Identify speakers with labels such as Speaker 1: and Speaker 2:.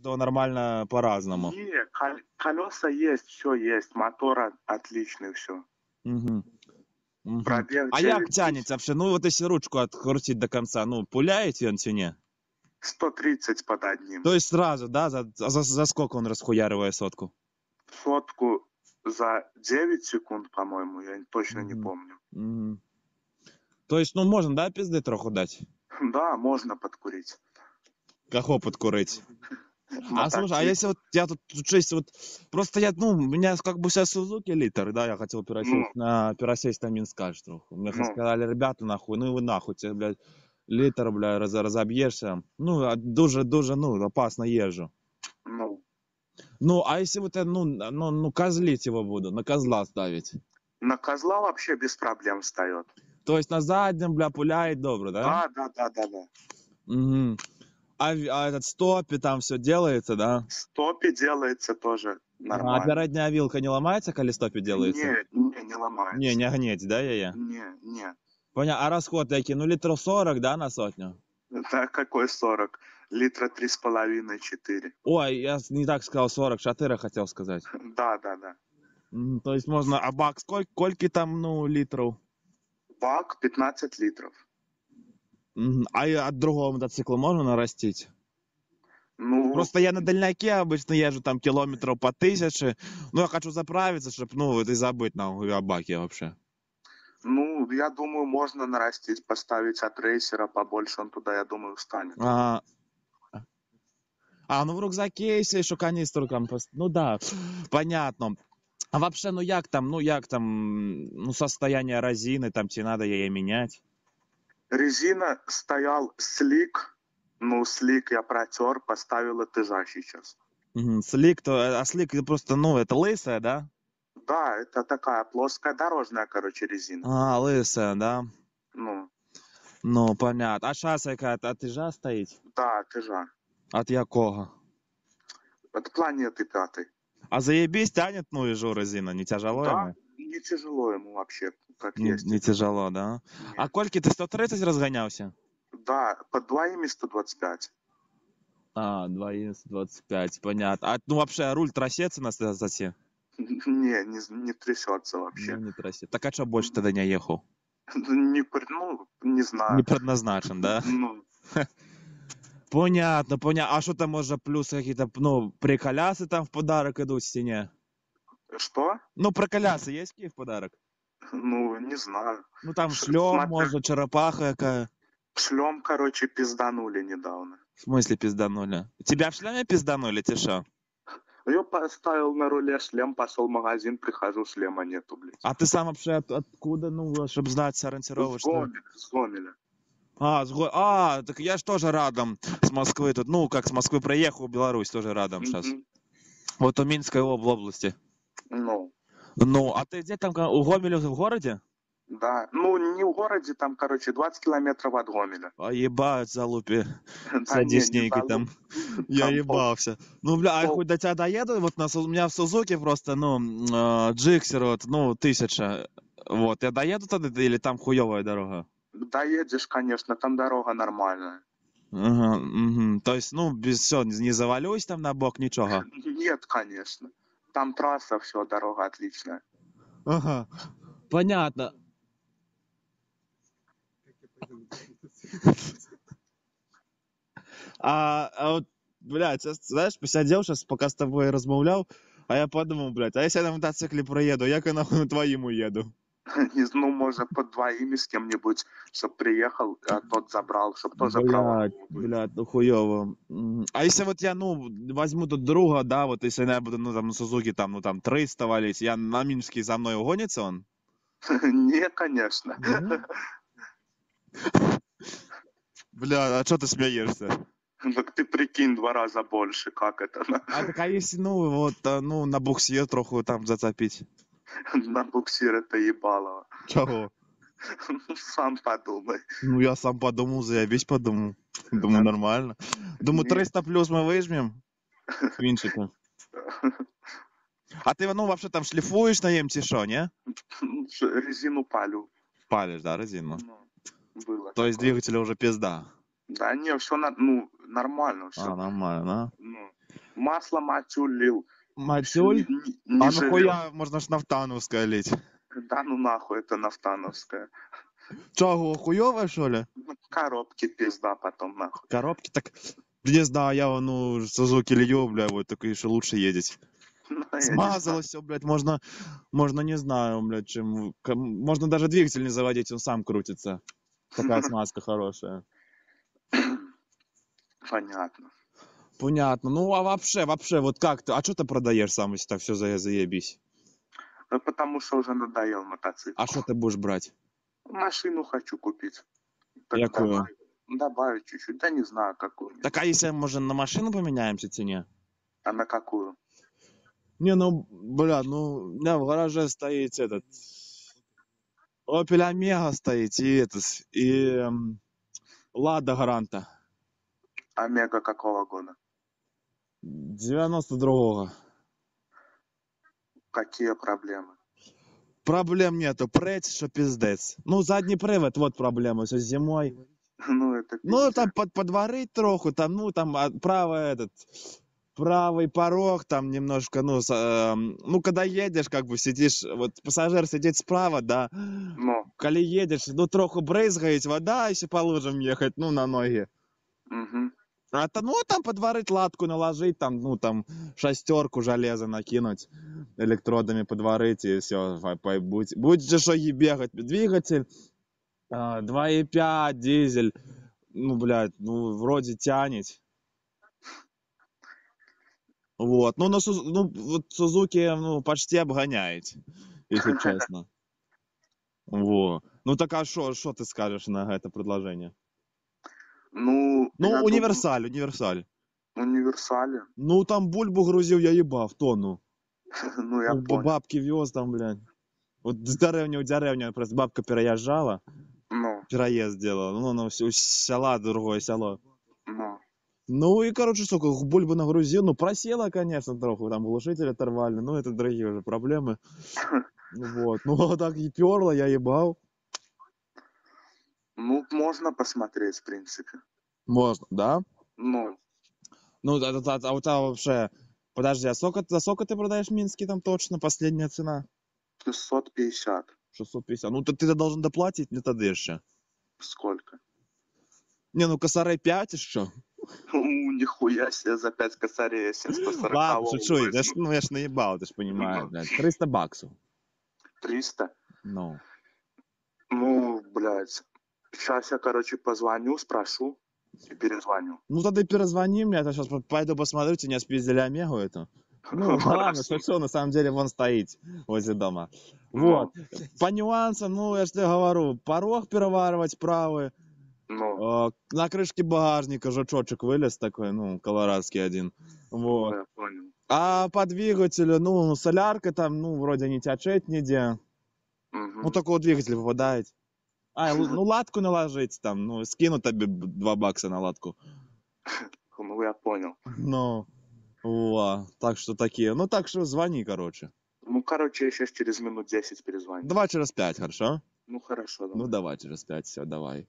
Speaker 1: каждого нормально по-разному.
Speaker 2: Не, кол- колеса есть, все есть, мотор от- отличный, все.
Speaker 1: Угу. Угу.
Speaker 2: Пробег
Speaker 1: А
Speaker 2: 9
Speaker 1: як
Speaker 2: тысяч,
Speaker 1: тянеться вообще? Ну, от якщо ручку открутить до конца, ну, пуляет він чи ні?
Speaker 2: 130 под одним.
Speaker 1: То есть сразу, да? За, за, за сколько он расхуяривает сотку?
Speaker 2: Сотку за 9 секунд, по-моему, я точно не помню.
Speaker 1: Угу. То есть, ну, можна, да, пизди трохи дати?
Speaker 2: Да, можно подкурить.
Speaker 1: Кого подкурить? А
Speaker 2: Мотоцикл.
Speaker 1: слушай, а если вот я тут честь вот просто я, ну, у меня как бы сейчас Сузуки литр, да, я хотел пересесть на пересесть на Минскаш троху. Мне
Speaker 2: Ну.
Speaker 1: сказали, ребята, нахуй, ну и вы нахуй, тебе, блядь, литр, бля, раз, разобьешься. Ну, а дуже, дуже, ну, опасно езжу.
Speaker 2: Ну,
Speaker 1: Ну, а если вот я, ну, ну, ну, козлить его буду, на козла ставить?
Speaker 2: на козла вообще без проблем встает.
Speaker 1: То есть на заднем, бля, пуляет добро, да?
Speaker 2: Да, да, да, да, да.
Speaker 1: Мгм. А, а этот стопе там все делается, да?
Speaker 2: Стопе делается тоже
Speaker 1: А
Speaker 2: нормально.
Speaker 1: передняя вилка не ломается, коли стопе делается?
Speaker 2: Не, не, не ломается.
Speaker 1: Не, не гнеть, да, я-я?
Speaker 2: Не, не.
Speaker 1: Понятно. А расход який? Ну, литров 40, да, на сотню?
Speaker 2: Да какой 40? Литра три с половиной, четыре.
Speaker 1: Ой, я не так сказал 40, 4 хотел сказать.
Speaker 2: Да, да, да.
Speaker 1: То есть можно, а бак сколько, сколько там, ну, литров?
Speaker 2: Бак 15 литров.
Speaker 1: Мгм. А и от другого мотоцикла можно нарастить?
Speaker 2: Ну,
Speaker 1: Просто я на дальняке обычно езжу там километров по тысяче. Ну, я хочу заправиться, чтобы, ну, вот и забыть нахуй о баке вообще.
Speaker 2: ну, я думаю, можно нарастить, поставить от рейсера побольше, он туда, я думаю, встанет.
Speaker 1: А, а ну в рюкзаке, если еще канистру там, пос- ну да, понятно. А вообще, ну як там, ну як там, ну состояние резины, там тебе надо ее менять?
Speaker 2: Резина стоял слик, ну, слик я протер, поставил этажа сейчас.
Speaker 1: Мгм, Слик, то, а слик это просто, ну, это лысая, да?
Speaker 2: Да, это такая плоская дорожная, короче, резина.
Speaker 1: А, лысая, да?
Speaker 2: Ну,
Speaker 1: Ну, понятно. А шасса яка от тяжа стоїть?
Speaker 2: да, этажа.
Speaker 1: От якого?
Speaker 2: От планеты пятой.
Speaker 1: А заебись тянет, ну, и жо резина, не тяжело
Speaker 2: Да,
Speaker 1: ему?
Speaker 2: Не тяжело ему вообще, как
Speaker 1: Не,
Speaker 2: есть.
Speaker 1: не тяжело, да? А кольки ты 130 разгонялся?
Speaker 2: Да, под двоими 125.
Speaker 1: А, 225, понятно. А, ну, вообще, руль трясется на стасе?
Speaker 2: Не, не, не трясется вообще.
Speaker 1: Ну, не трясется. Так а что больше тогда не ехал?
Speaker 2: Не, при- ну, не знаю.
Speaker 1: Не предназначен, да?
Speaker 2: Ну,
Speaker 1: Понятно, понятно. А что там, может, плюс какие-то, ну, приколясы там в подарок идут в стене?
Speaker 2: Что?
Speaker 1: Ну, приколясы есть какие в подарок?
Speaker 2: Ну, не знаю.
Speaker 1: Ну, там
Speaker 2: Ш-
Speaker 1: шлем,
Speaker 2: смотри.
Speaker 1: может, черепаха какая.
Speaker 2: Шлем, короче, пизданули недавно.
Speaker 1: В смысле пизданули? Тебя в шлеме пизданули, ты шо?
Speaker 2: Я поставил на руле шлем, пошел в магазин, прихожу, шлема нету, блядь.
Speaker 1: А ты сам вообще от- откуда, ну, чтобы знать,
Speaker 2: С? Гомеля, с Гомеля.
Speaker 1: А, с Го- а, так я ж тоже радом с Москвы тут, ну, как с Москвы проехал в Беларусь, тоже радом сейчас.
Speaker 2: Мгм.
Speaker 1: Вот у Минской об- области.
Speaker 2: Ну,
Speaker 1: Ну, а ты где там, у Гомеля в городе?
Speaker 2: да. Ну, не в городе, там, короче, 20 километров от Гомеля.
Speaker 1: А ебать, залупи,
Speaker 2: Да
Speaker 1: с
Speaker 2: не, не
Speaker 1: одеснейкой там. Я ебался. Ну, бля, а хоть до тебя доеду, вот у меня в Сузуке просто, ну, э, джиксер, вот, ну, тысяча. Вот, я доеду тогда или там хуевая дорога?
Speaker 2: Доедешь, конечно, там дорога нормальная.
Speaker 1: Ага, мгм. То есть, ну, без все, не завалюсь там на бок, ничего.
Speaker 2: Нет, конечно. Там трасса, все, дорога отличная.
Speaker 1: Ага. Понятно. А, а вот, блядь, знаешь, посидел сейчас, пока с тобой размовлял, а я подумал, блядь, а если я на мотоцикле проеду, як я нахуй на твоим уеду?
Speaker 2: Ну, может, под двоими с кем-нибудь, чтоб приехал, а тот забрал, чтоб тоже права
Speaker 1: Блядь, блядь, ну хуёво. А если вот я, ну, возьму тут друга, да, вот если я буду, ну, там, на Сузуки, там, ну, там, 300 валить, я на Минске за мной угонится он?
Speaker 2: Не, конечно.
Speaker 1: Бля, а что ты смеешься?
Speaker 2: Так ты прикинь, два раза больше, как это
Speaker 1: А так а если, ну, вот, а, ну, на буксир троху там зацепить?
Speaker 2: на буксир это ебало.
Speaker 1: Чего?
Speaker 2: Сам подумай.
Speaker 1: Ну, я сам подумал, заебись подумал. Думаю, нормально. Думаю,
Speaker 2: Не.
Speaker 1: 300 плюс мы выжмем. Винчиком. А ты, ну, вообще там шлифуешь на МТ шо, не?
Speaker 2: Резину палю.
Speaker 1: Палишь, да, резину?
Speaker 2: Ну, было
Speaker 1: То есть
Speaker 2: такое.
Speaker 1: двигателя уже пизда.
Speaker 2: Да не, все, ну, нормально
Speaker 1: А,
Speaker 2: все.
Speaker 1: нормально, да?
Speaker 2: Ну, Масло матюль лил.
Speaker 1: Матюль?
Speaker 2: Не,
Speaker 1: А нахуя можно ж нафтановское лить?
Speaker 2: Да ну нахуй, это нафтановская.
Speaker 1: Чего, хуёвое, что ли?
Speaker 2: Ну, Коробки пизда потом нахуй.
Speaker 1: Коробки так... Не знаю, я, ну, Сузуки лью, бля, вот такие, что лучше едет.
Speaker 2: Ну.
Speaker 1: Смазалось все, блядь, можно, можно, не знаю, блядь, чем... Можно даже двигатель не заводить, он сам крутится. Такая смазка хорошая.
Speaker 2: Понятно.
Speaker 1: Понятно. Ну, а вообще, вообще, вот как ты, а что ты продаешь сам, если так все заебись?
Speaker 2: Ну, потому что уже надоел мотоцикл.
Speaker 1: А что ты будешь брать?
Speaker 2: Машину хочу купить. Так
Speaker 1: Якую?
Speaker 2: добавить- Добавить чуть-чуть. Да не знаю, какую.
Speaker 1: Так, а если, может, на машину поменяемся цене?
Speaker 2: А на какую?
Speaker 1: Не, ну, бля, ну, у меня в гараже стоит этот... Opel Омега стоит, и этот, и Лада Гранта.
Speaker 2: Омега какого года?
Speaker 1: 92-го.
Speaker 2: Какие проблемы?
Speaker 1: Проблем нету, преть, что пиздец. Ну, задний привод, вот проблема, все зимой.
Speaker 2: Ну, это
Speaker 1: Ну,
Speaker 2: пиздец.
Speaker 1: там под, подварить троху, там, ну, там, а, правый этот, правый порог, там немножко, ну, с, эм, ну, когда едешь, как бы сидишь, вот пассажир сидит справа, да,
Speaker 2: Ну,
Speaker 1: коли едешь, ну, троху брызгает вода, если по лужам ехать, ну, на ноги.
Speaker 2: угу.
Speaker 1: А то, ну, там подварить латку, наложить, там, ну, там, шестерку железа накинуть, электродами подварить, и все, будь, будь же что бегать. Двигатель, а, 2,5, дизель, ну, блядь, ну, вроде тянет. Вот, ну, на ну, вот Сузуки, ну, почти обгоняет, если честно. Вот. Ну, так а что, что ты скажешь на это предложение?
Speaker 2: Ну,
Speaker 1: Ну, универсаль, универсаль.
Speaker 2: универсале.
Speaker 1: Ну, там бульбу грузил, я ебав, тонну.
Speaker 2: Ну, я
Speaker 1: Ну, б-
Speaker 2: понял.
Speaker 1: Бабки вез там, блядь. Вот з деревні у деревню, просто бабка переезжала,
Speaker 2: Ну,
Speaker 1: переезд делала, ну, на всю села, другое село.
Speaker 2: ну.
Speaker 1: Ну и, короче, сука, бульбу нагрузил, ну, просела, конечно, троху, там глушитель оторвали, ну, это дорогие уже проблемы. Ну, Вот, ну, а так и перло, я ебал.
Speaker 2: Ну, можно посмотреть, в принципе.
Speaker 1: Можно, да?
Speaker 2: Ну,
Speaker 1: Ну, а, а- а- а у тебя вообще, подожди, а сколько, за сколько ты продаешь Минский там точно, последняя цена?
Speaker 2: 650.
Speaker 1: 650. Ну, то ты должен доплатить, не тогда еще.
Speaker 2: Сколько?
Speaker 1: Не, ну, косарей 5 еще.
Speaker 2: У, нихуя себе, за 5 косарей я себе 140
Speaker 1: Ладно, шучу, я ж, ну я ж наебал, ты ж понимаешь, блядь. 300 баксов.
Speaker 2: 300?
Speaker 1: Ну.
Speaker 2: Ну, блядь. Сейчас я, короче, позвоню, спрошу и перезвоню.
Speaker 1: Ну тогда перезвони мне, я сейчас пойду посмотрю, тебе не спиздили Омегу эту. Ну, ладно, шучу, на самом деле вон стоит возле дома.
Speaker 2: Ну.
Speaker 1: Вот. По нюансам, ну, я же тебе говорю, порог переваривать правый,
Speaker 2: Ну,
Speaker 1: э, на крышке багажника жучочек вылез такой, ну, колорадский один. Вот.
Speaker 2: я понял.
Speaker 1: А по двигателю, ну, солярка там, ну, вроде не тячет нигде.
Speaker 2: Мгм.
Speaker 1: Ну, только у двигателя попадает. А, л- ну, латку наложить там, ну, скину тебе б- 2 бакса на латку.
Speaker 2: Ну, я понял.
Speaker 1: Ну, во, так что такие. Ну, так что звони, короче.
Speaker 2: Ну, короче, я сейчас через минут 10 перезвоню.
Speaker 1: Давай через 5, хорошо?
Speaker 2: Ну, хорошо, давай.
Speaker 1: Ну, давай через 5, все, давай.